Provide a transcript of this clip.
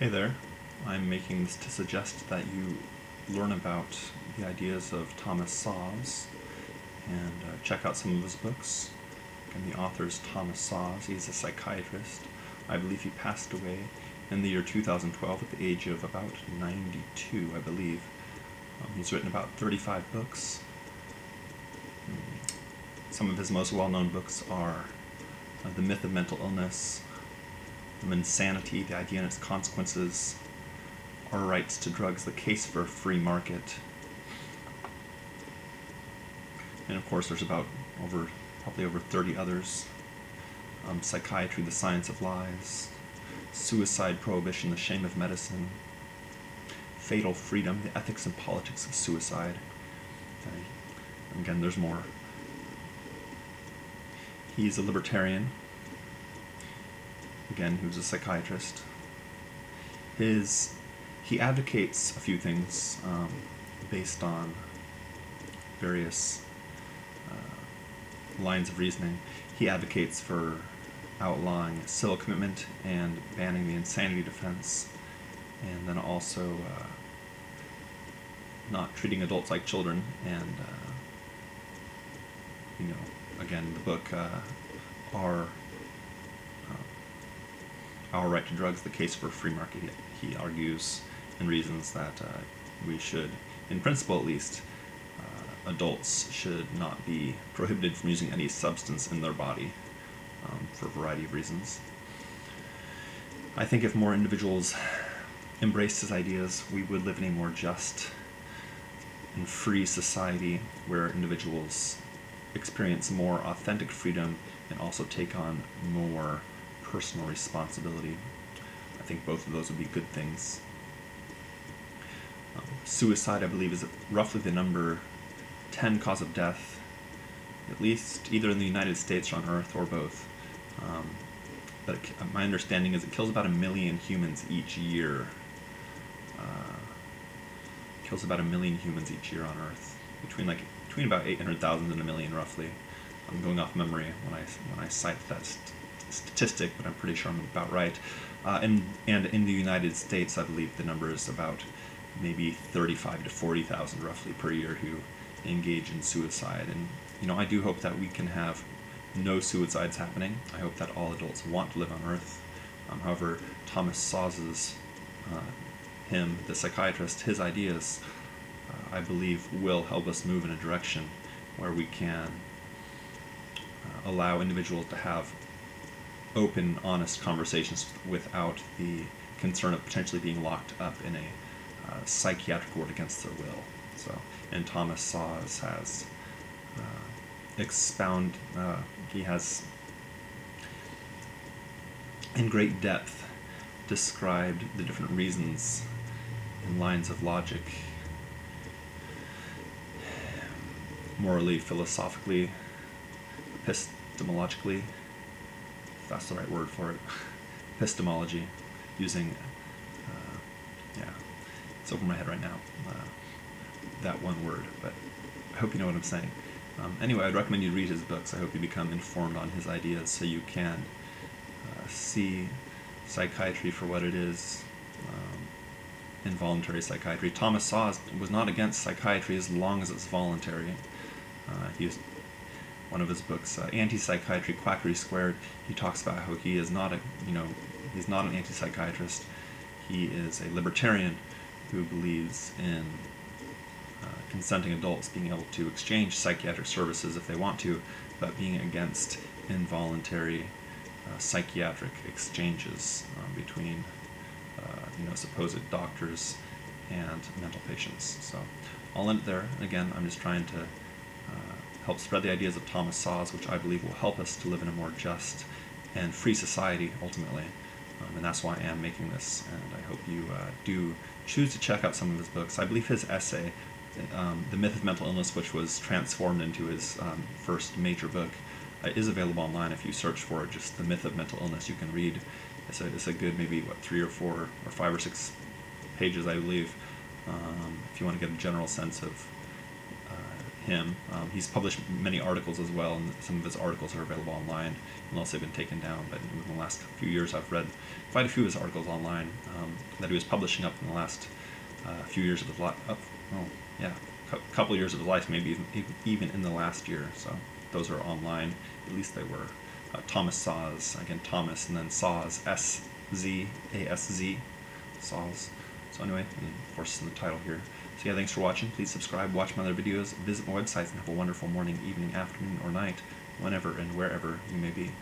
Hey there. I'm making this to suggest that you learn about the ideas of Thomas Szasz and uh, check out some of his books. And the author is Thomas Szasz. He's a psychiatrist. I believe he passed away in the year 2012 at the age of about 92, I believe. Um, he's written about 35 books. Hmm. Some of his most well known books are uh, The Myth of Mental Illness, of insanity, the idea and its consequences, our rights to drugs, the case for a free market. And of course, there's about over, probably over 30 others. Um, psychiatry, the science of lies, suicide prohibition, the shame of medicine, fatal freedom, the ethics and politics of suicide. Again, there's more. He's a libertarian, again, he was a psychiatrist. His he advocates a few things um, based on various uh, lines of reasoning. He advocates for outlawing civil commitment and banning the insanity defense, and then also uh, not treating adults like children. And uh, you know, again, the book uh, our right to drugs, the case for free market, he, argues and reasons that uh, we should, in principle at least, uh, adults should not be prohibited from using any substance in their body um, for a variety of reasons. I think if more individuals embraced his ideas, we would live in a more just and free society where individuals experience more authentic freedom and also take on more personal responsibility. I think both of those would be good things. Um, suicide, I believe, is roughly the number 10 cause of death, at least either in the United States or on Earth or both. Um, but it, my understanding is it kills about a million humans each year. Uh, kills about a million humans each year on Earth, between like between about 800,000 and a million roughly. I'm going off memory when I when I cite that statistic, but I'm pretty sure I'm about right. Uh, and and in the United States, I believe the number is about maybe 35 to 40,000 roughly per year who engage in suicide. And you know, I do hope that we can have no suicides happening. I hope that all adults want to live on Earth. Um, however, Thomas Szasz's, uh, him, the psychiatrist, his ideas, uh, I believe, will help us move in a direction where we can uh, allow individuals to have open, honest conversations without the concern of potentially being locked up in a uh, psychiatric ward against their will. So, and Thomas Szasz has uh, expound. Uh, he has, in great depth, described the different reasons and lines of logic, morally, philosophically, epistemologically that's the right word for it, epistemology, using, uh, yeah, it's over my head right now, uh, that one word, but I hope you know what I'm saying. Um, anyway, I'd recommend you read his books. I hope you become informed on his ideas so you can uh, see psychiatry for what it is, um, involuntary psychiatry. Thomas Szasz was not against psychiatry as long as it's voluntary. Uh, he was one of his books, uh, Anti-Psychiatry Quackery Squared, he talks about how he is not a, you know, he's not an anti-psychiatrist. He is a libertarian who believes in uh, consenting adults being able to exchange psychiatric services if they want to, but being against involuntary uh, psychiatric exchanges um, between, uh, you know, supposed doctors and mental patients. So I'll end it there. Again, I'm just trying to help spread the ideas of Thomas Szasz, which I believe will help us to live in a more just and free society ultimately. Um, and that's why I am making this, and I hope you uh, do choose to check out some of his books. I believe his essay, um, The Myth of Mental Illness, which was transformed into his um, first major book, uh, is available online if you search for just The Myth of Mental Illness. You can read. It's a, it's a good, maybe, what, three or four or five or six pages, I believe, um, if you want to get a general sense of him. Um, he's published many articles as well, and some of his articles are available online, unless they've been taken down. But in the last few years, I've read quite a few of his articles online um, that he was publishing up in the last uh, few years of his life. Oh, yeah, a couple years of his life, maybe even, even in the last year. So those are online. At least they were. Uh, Thomas Szasz, again Thomas, and then Szasz, S Z A S Z, Szasz. So anyway, of course, in the title here. So yeah, thanks for watching. Please subscribe, watch my other videos, visit my website, and have a wonderful morning, evening, afternoon, or night, whenever and wherever you may be.